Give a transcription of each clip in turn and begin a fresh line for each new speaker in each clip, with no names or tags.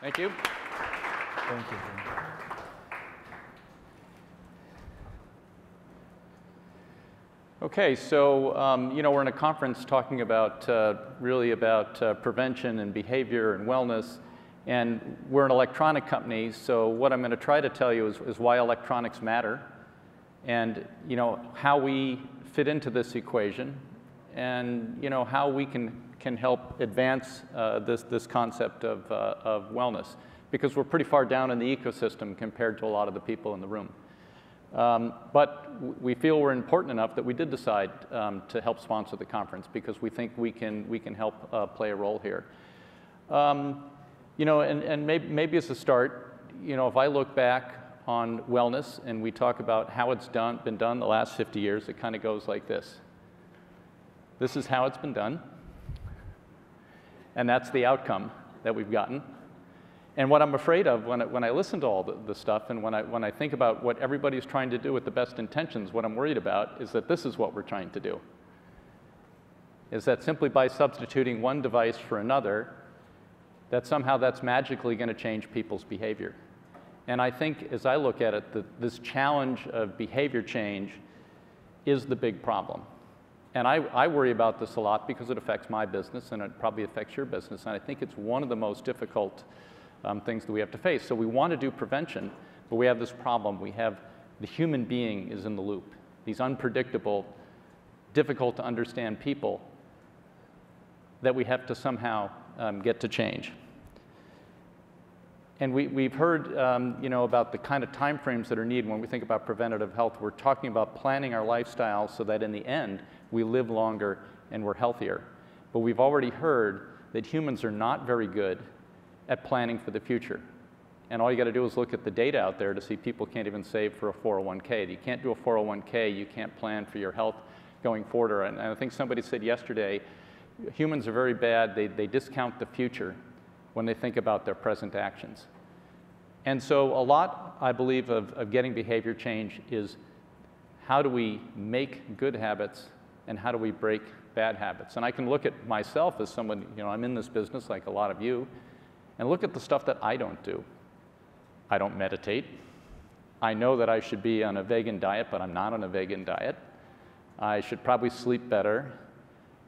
Thank you.
Thank you.
Okay, so um, you know we're in a conference talking about uh, really about uh, prevention and behavior and wellness, and we're an electronic company. So what I'm going to try to tell you is, is why electronics matter, and you know how we fit into this equation, and you know how we can can help advance uh, this this concept of uh, of wellness, because we're pretty far down in the ecosystem compared to a lot of the people in the room. Um, but we feel we're important enough that we did decide um, to help sponsor the conference because we think we can, we can help uh, play a role here. Um, you know, and, and maybe, maybe as a start, you know, if I look back on wellness and we talk about how it's done, been done the last 50 years, it kind of goes like this. This is how it's been done, and that's the outcome that we've gotten. And what I'm afraid of when I, when I listen to all the, the, stuff and when I, when I think about what everybody's trying to do with the best intentions, what I'm worried about is that this is what we're trying to do. Is that simply by substituting one device for another, that somehow that's magically going to change people's behavior. And I think as I look at it, the, this challenge of behavior change is the big problem. And I, I worry about this a lot because it affects my business and it probably affects your business. And I think it's one of the most difficult um, things that we have to face. So we want to do prevention, but we have this problem. We have the human being is in the loop. These unpredictable, difficult to understand people that we have to somehow um, get to change. And we, have heard um, you know, about the kind of timeframes that are needed when we think about preventative health. We're talking about planning our lifestyle so that in the end, we live longer and we're healthier. But we've already heard that humans are not very good at planning for the future. And all you got to do is look at the data out there to see people can't even save for a 401k. You can't do a 401k, you can't plan for your health going forward. And I think somebody said yesterday, humans are very bad. They, they discount the future when they think about their present actions. And so a lot, I believe, of, of getting behavior change is how do we make good habits and how do we break bad habits? And I can look at myself as someone, you know, I'm in this business like a lot of you, and look at the stuff that I don't do. I don't meditate. I know that I should be on a vegan diet, but I'm not on a vegan diet. I should probably sleep better.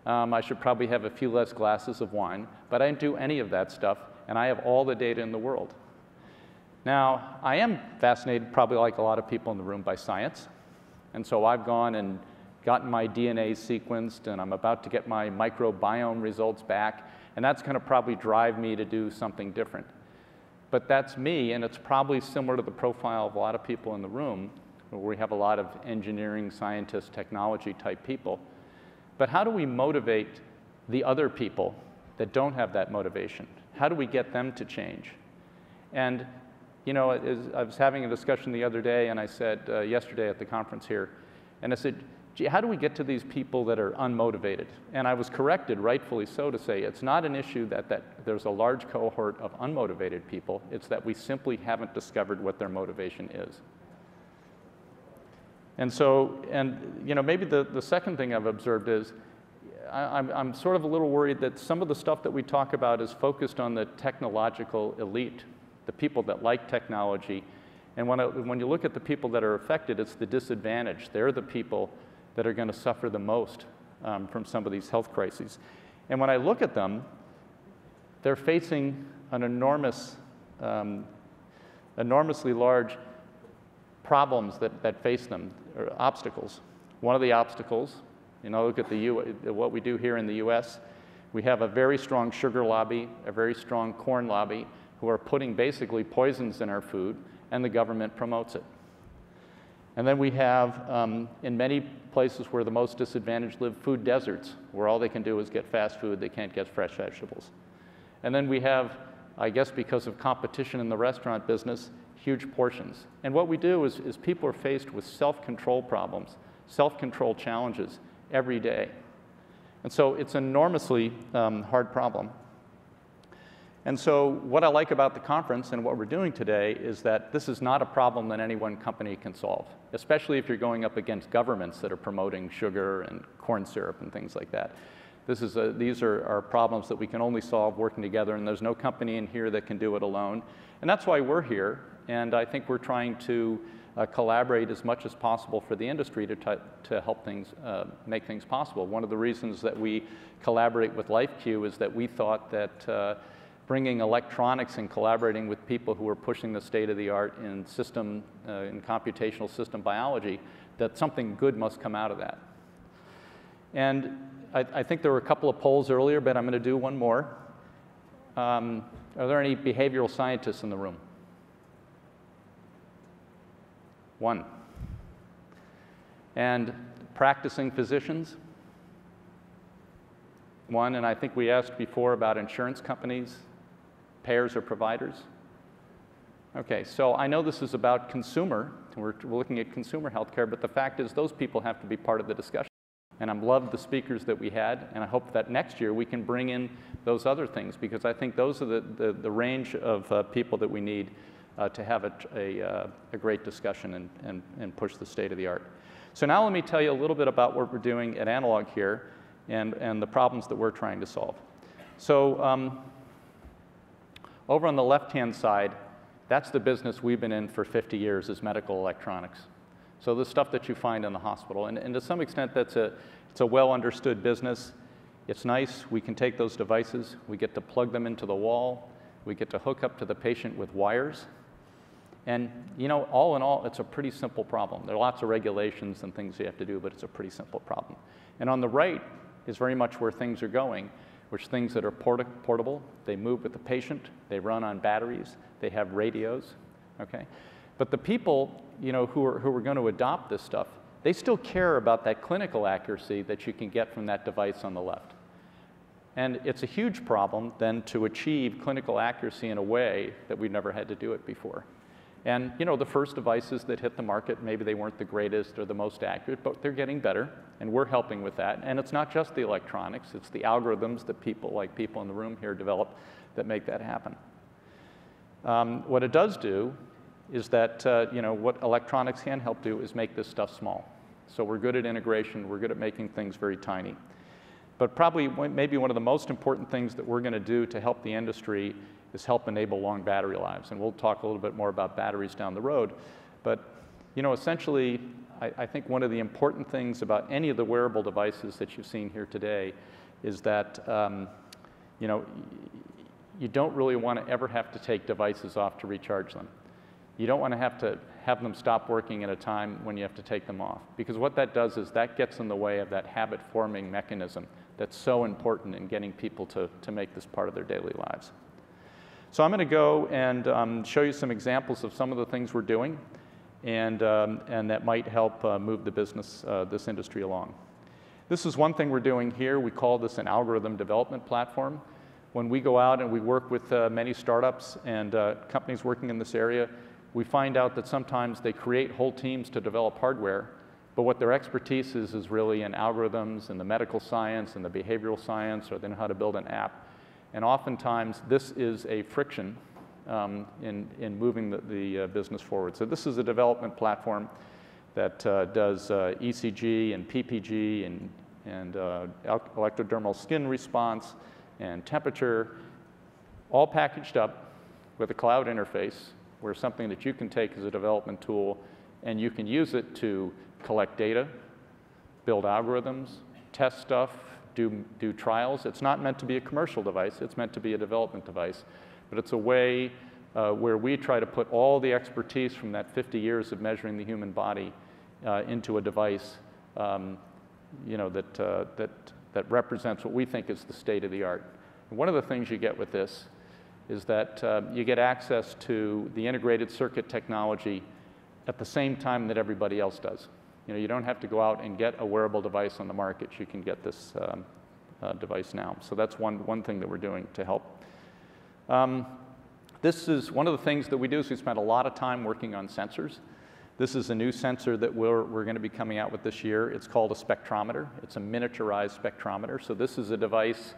Um, I should probably have a few less glasses of wine, but I don't do any of that stuff, and I have all the data in the world. Now, I am fascinated, probably like a lot of people in the room, by science. And so I've gone and gotten my DNA sequenced, and I'm about to get my microbiome results back. And that's going to probably drive me to do something different. But that's me, and it's probably similar to the profile of a lot of people in the room, where we have a lot of engineering, scientists, technology type people. But how do we motivate the other people that don't have that motivation? How do we get them to change? And, you know, I was having a discussion the other day, and I said, uh, yesterday at the conference here, and I said, gee, how do we get to these people that are unmotivated? And I was corrected, rightfully so, to say it's not an issue that, that there's a large cohort of unmotivated people, it's that we simply haven't discovered what their motivation is. And so, and you know, maybe the, the second thing I've observed is I, I'm, I'm sort of a little worried that some of the stuff that we talk about is focused on the technological elite, the people that like technology. And when, I, when you look at the people that are affected, it's the disadvantaged. They're the people that are going to suffer the most um, from some of these health crises. And when I look at them, they're facing an enormous, um, enormously large problems that, that face them, or obstacles. One of the obstacles, you know, look at the U what we do here in the US. We have a very strong sugar lobby, a very strong corn lobby, who are putting basically poisons in our food, and the government promotes it. And then we have, um, in many places where the most disadvantaged live, food deserts, where all they can do is get fast food, they can't get fresh vegetables. And then we have, I guess because of competition in the restaurant business, huge portions. And what we do is, is people are faced with self-control problems, self-control challenges every day. And so it's an enormously um, hard problem. And so what I like about the conference and what we're doing today is that this is not a problem that any one company can solve, especially if you're going up against governments that are promoting sugar and corn syrup and things like that. This is a, these are, are problems that we can only solve working together, and there's no company in here that can do it alone. And that's why we're here, and I think we're trying to uh, collaborate as much as possible for the industry to, to help things, uh, make things possible. One of the reasons that we collaborate with LifeQ is that we thought that uh, bringing electronics and collaborating with people who are pushing the state of the art in system, uh, in computational system biology, that something good must come out of that. And I, I think there were a couple of polls earlier, but I'm going to do one more. Um, are there any behavioral scientists in the room? One. And practicing physicians? One, and I think we asked before about insurance companies, payers or providers. Okay, so I know this is about consumer, we're, looking at consumer healthcare, but the fact is those people have to be part of the discussion. And I'm loved the speakers that we had, and I hope that next year we can bring in those other things because I think those are the, the, the range of uh, people that we need uh, to have a, a, uh, a great discussion and, and, and push the state of the art. So now let me tell you a little bit about what we're doing at Analog here and, and the problems that we're trying to solve. So um, over on the left-hand side, that's the business we've been in for 50 years is medical electronics. So the stuff that you find in the hospital. And, and to some extent, that's a, it's a well understood business. It's nice. We can take those devices, we get to plug them into the wall, we get to hook up to the patient with wires. And, you know, all in all, it's a pretty simple problem. There are lots of regulations and things you have to do, but it's a pretty simple problem. And on the right is very much where things are going, which things that are port portable, they move with the patient, they run on batteries, they have radios, okay? But the people, you know, who are, who are going to adopt this stuff, they still care about that clinical accuracy that you can get from that device on the left. And it's a huge problem then to achieve clinical accuracy in a way that we've never had to do it before. And you know, the first devices that hit the market, maybe they weren't the greatest or the most accurate, but they're getting better, and we're helping with that. And it's not just the electronics, it's the algorithms that people like people in the room here develop that make that happen. Um, what it does do is that, uh, you know, what electronics can help do is make this stuff small. So we're good at integration, we're good at making things very tiny. But probably maybe one of the most important things that we're going to do to help the industry is help enable long battery lives. And we'll talk a little bit more about batteries down the road. But you know, essentially, I, I think one of the important things about any of the wearable devices that you've seen here today is that um, you know, you don't really want to ever have to take devices off to recharge them. You don't want to have to have them stop working at a time when you have to take them off. Because what that does is that gets in the way of that habit forming mechanism that's so important in getting people to, to make this part of their daily lives. So I'm going to go and um, show you some examples of some of the things we're doing and, um, and that might help uh, move the business, uh, this industry along. This is one thing we're doing here. We call this an algorithm development platform. When we go out and we work with uh, many startups and uh, companies working in this area, we find out that sometimes they create whole teams to develop hardware, but what their expertise is is really in algorithms and the medical science and the behavioral science or they know how to build an app. And oftentimes, this is a friction um, in, in moving the, the uh, business forward. So this is a development platform that uh, does uh, ECG and PPG and, and uh, electrodermal skin response and temperature, all packaged up with a cloud interface where something that you can take as a development tool and you can use it to collect data, build algorithms, test stuff, do, do trials. It's not meant to be a commercial device, it's meant to be a development device. But it's a way uh, where we try to put all the expertise from that 50 years of measuring the human body uh, into a device um, you know, that, uh, that, that represents what we think is the state of the art. And one of the things you get with this is that uh, you get access to the integrated circuit technology at the same time that everybody else does. You know, you don't have to go out and get a wearable device on the market. You can get this um, uh, device now. So that's one, one thing that we're doing to help. Um, this is one of the things that we do is we spend a lot of time working on sensors. This is a new sensor that we're, we're going to be coming out with this year. It's called a spectrometer. It's a miniaturized spectrometer. So this is a device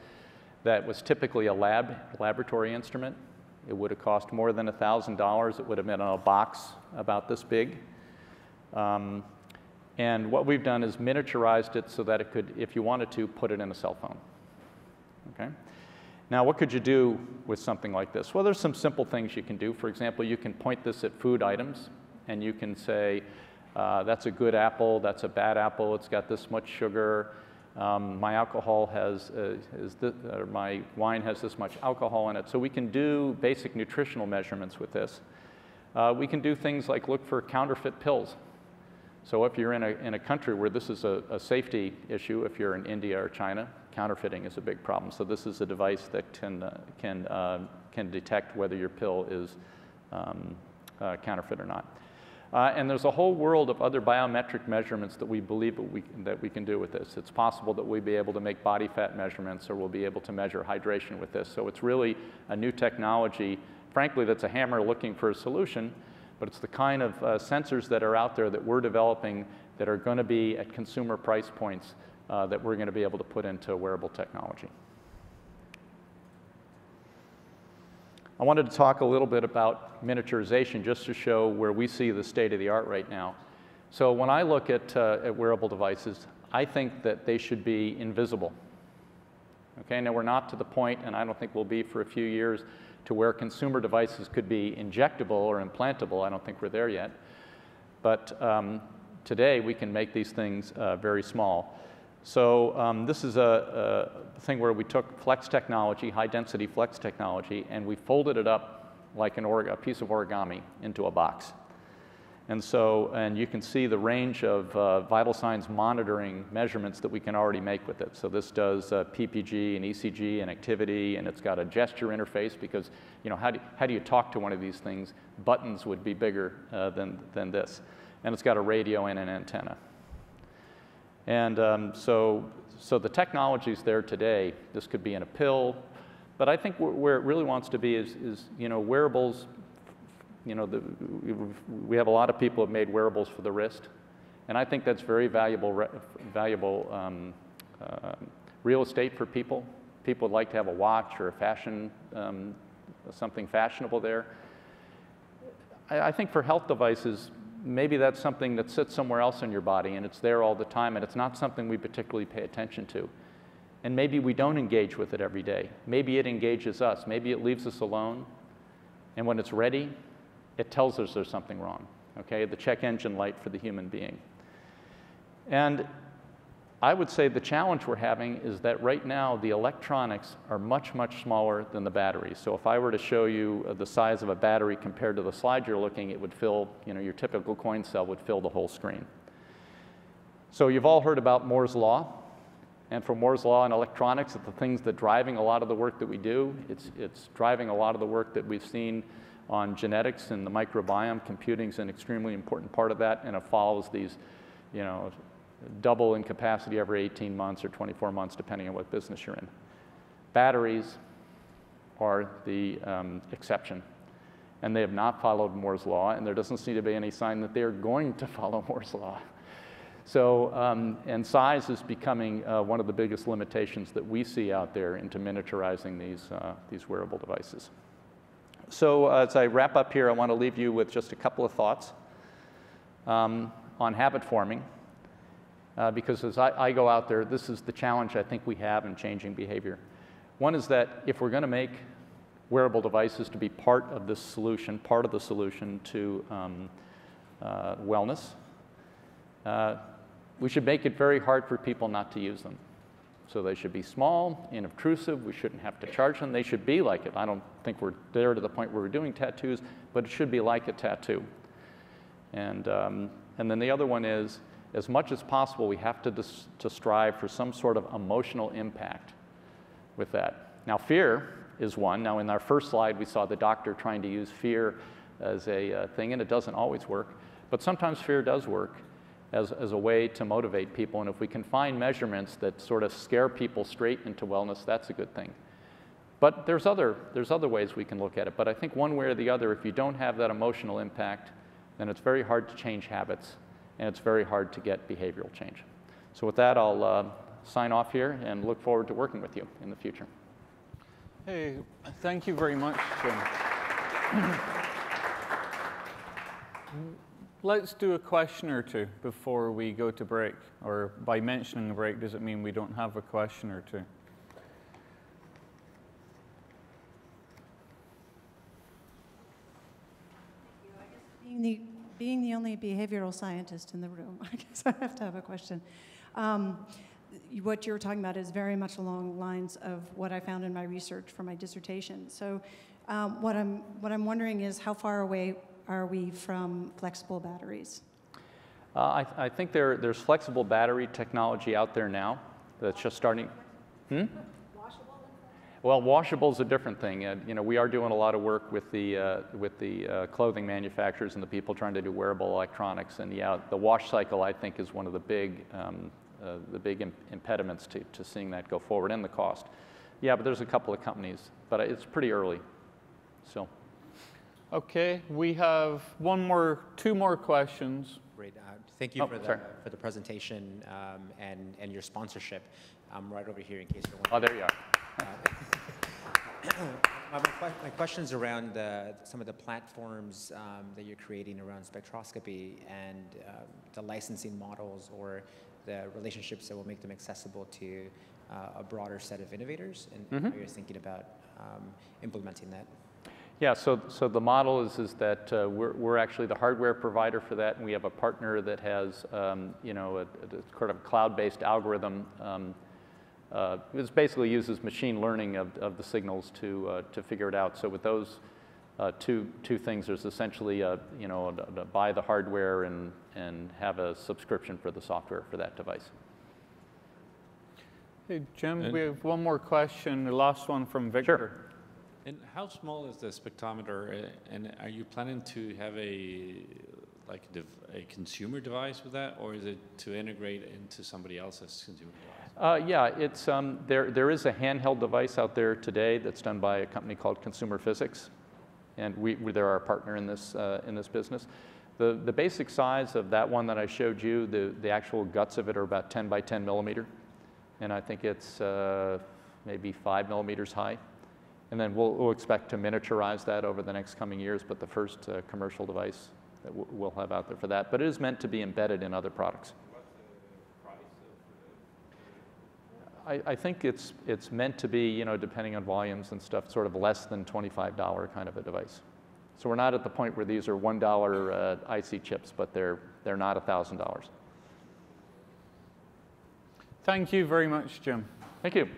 that was typically a lab, laboratory instrument. It would have cost more than $1,000. It would have been in a box about this big. Um, and what we've done is miniaturized it so that it could, if you wanted to, put it in a cell phone. Okay? Now, what could you do with something like this? Well, there's some simple things you can do. For example, you can point this at food items, and you can say, uh, that's a good apple, that's a bad apple, it's got this much sugar, um, my alcohol has, uh, is th- or my wine has this much alcohol in it. So we can do basic nutritional measurements with this. Uh, we can do things like look for counterfeit pills. So if you're in a, in a country where this is a, a safety issue, if you're in India or China, counterfeiting is a big problem. So this is a device that can, uh, can, uh, can detect whether your pill is um, uh, counterfeit or not. Uh, and there's a whole world of other biometric measurements that we believe that we, that we can do with this. It's possible that we'll be able to make body fat measurements or we'll be able to measure hydration with this. So it's really a new technology, frankly, that's a hammer looking for a solution, but it's the kind of uh, sensors that are out there that we're developing that are going to be at consumer price points uh, that we're going to be able to put into wearable technology. I wanted to talk a little bit about miniaturization just to show where we see the state of the art right now. So when I look at, uh, at wearable devices, I think that they should be invisible. Okay, now we're not to the point, and I don't think we'll be for a few years, to where consumer devices could be injectable or implantable. I don't think we're there yet. But um, today we can make these things uh, very small. So um, this is a, a, thing where we took flex technology, high density flex technology, and we folded it up like an a piece of origami into a box. And so, and you can see the range of uh, vital signs monitoring measurements that we can already make with it. So this does uh, PPG and ECG and activity, and it's got a gesture interface because, you know, how do, how do you talk to one of these things? Buttons would be bigger uh, than, than this. And it's got a radio and an antenna. And um, so, so the technology's there today. This could be in a pill, but I think where it really wants to be is, is you know, wearables. You know, the, we have a lot of people have made wearables for the wrist, and I think that's very valuable, valuable um, uh, real estate for people. People would like to have a watch or a fashion, um, something fashionable there. I, I think for health devices, maybe that's something that sits somewhere else in your body and it's there all the time and it's not something we particularly pay attention to. And maybe we don't engage with it every day. Maybe it engages us. Maybe it leaves us alone. And when it's ready, it tells us there's something wrong. Okay, the check engine light for the human being. And I would say the challenge we're having is that right now the electronics are much, much smaller than the batteries. So if I were to show you uh, the size of a battery compared to the slide you're looking, it would fill, you know, your typical coin cell would fill the whole screen. So you've all heard about Moore's Law. And for Moore's Law and electronics, it's the things that driving a lot of the work that we do. It's, it's driving a lot of the work that we've seen on genetics and the microbiome. Computing is an extremely important part of that, and it follows these, you know, double in capacity every 18 months or 24 months, depending on what business you're in. Batteries are the um, exception. And they have not followed Moore's Law, and there doesn't seem to be any sign that they're going to follow Moore's Law. So, um, and size is becoming uh, one of the biggest limitations that we see out there into miniaturizing these, uh, these wearable devices. So, uh, as I wrap up here, I want to leave you with just a couple of thoughts um, on habit forming. Uh, because as I, I, go out there, this is the challenge I think we have in changing behavior. One is that if we're going to make wearable devices to be part of the solution, part of the solution to um, uh, wellness, uh, we should make it very hard for people not to use them. So they should be small, inobtrusive. We shouldn't have to charge them. They should be like it. I don't think we're there to the point where we're doing tattoos, but it should be like a tattoo. And, um, and then the other one is as much as possible, we have to, to strive for some sort of emotional impact with that. Now, fear is one. Now, in our first slide, we saw the doctor trying to use fear as a uh, thing, and it doesn't always work. But sometimes fear does work as, as a way to motivate people. And if we can find measurements that sort of scare people straight into wellness, that's a good thing. But there's other, there's other ways we can look at it. But I think one way or the other, if you don't have that emotional impact, then it's very hard to change habits and it's very hard to get behavioral change. So with that, I'll uh, sign off here and look forward to working with you in the future.
Hey, thank you very much. let's do a question or two before we go to break. Or by mentioning a break, does it mean we don't have a question or two?
Being the, being the only behavioral scientist in the room, I guess I have to have a question. Um, what you're talking about is very much along the lines of what I found in my research for my dissertation. So um, what, I'm, what I'm wondering is how far away are we from flexible batteries?
Uh, I, I think there, there's flexible battery technology out there now that's just starting. Hmm? Well, washable is a different thing. And, you know, we are doing a lot of work with the, uh, with the uh, clothing manufacturers and the people trying to do wearable electronics. And yeah, the wash cycle, I think, is one of the big, um, uh, the big im- impediments to, to seeing that go forward and the cost. Yeah, but there's a couple of companies, but it's pretty early. So,
Okay, we have one more, two more questions.
Great. Uh, Thank you
Oh,
for the, for the presentation um, and, and your sponsorship. I'm right over here in case you're wondering.
oh, there you are.
My, my my question's around the, some of the platforms um, that you're creating around spectroscopy and um, the licensing models or the relationships that will make them accessible to uh, a broader set of innovators and
Mm-hmm.
how you're thinking about um, implementing that.
Yeah, so, so the model is, is that uh, we're, we're actually the hardware provider for that, and we have a partner that has, um, you know, a, a sort of cloud-based algorithm. Um, uh, it basically uses machine learning of, of the signals to, uh, to figure it out. So with those uh, two, two things, there's essentially, a, you know, a, a buy the hardware and, and have a subscription for the software for that device.
Hey, Jim,
And-
we have one more question, the last one from Victor.
And how small is the spectrometer? uh, And are you planning to have a, like, a consumer device with that? Or is it to integrate into somebody else's consumer device?
Uh, yeah, it's, um, there, there is a handheld device out there today that's done by a company called Consumer Physics, and we, we- they're our partner in this, uh, in this business. The, the basic size of that one that I showed you, the, the actual guts of it are about 10 by 10 millimeter, and I think it's uh, maybe 5 millimeters high. And then we'll, we'll expect to miniaturize that over the next coming years, but the first uh, commercial device that we'll have out there for that. But it is meant to be embedded in other products. I, I think it's, it's meant to be, you know, depending on volumes and stuff, sort of less than $25 kind of a device. So we're not at the point where these are $1 uh, IC chips, but they're, they're not $1,000.
Thank you very much, Jim.
Thank you.